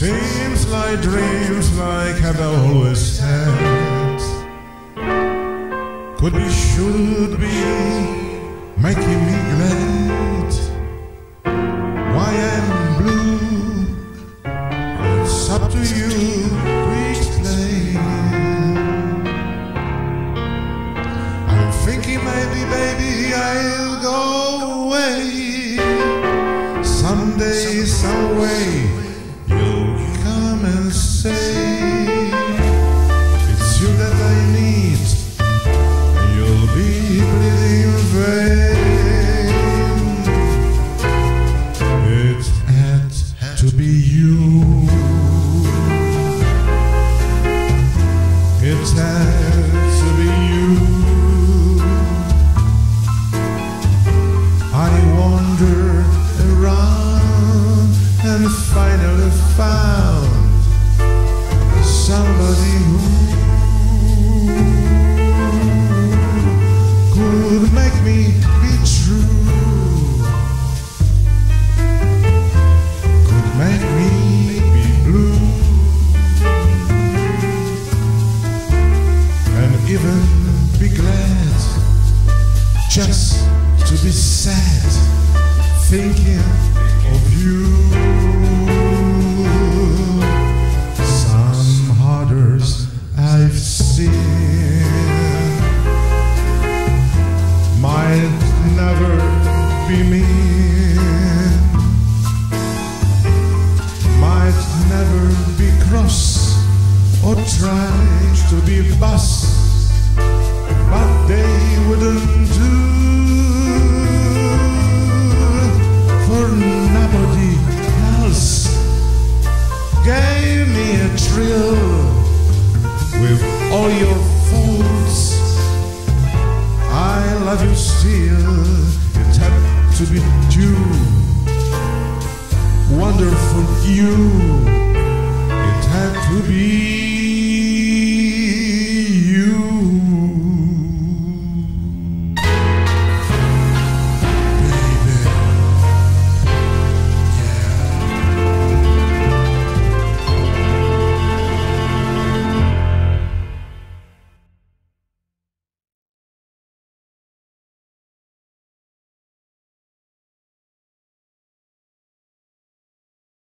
Seems like dreams like I've always had. Could be, should be making me glad. Why I'm blue It's up to you to explain I'm thinking maybe baby I'll go away. Someday, some way be you. It had to be you. I wandered around and finally found somebody who be glad just to be sad thinking of you. Some others I've seen might never be me, might never be cross or try to be boss, you still. It had to be you, wonderful you. It had to be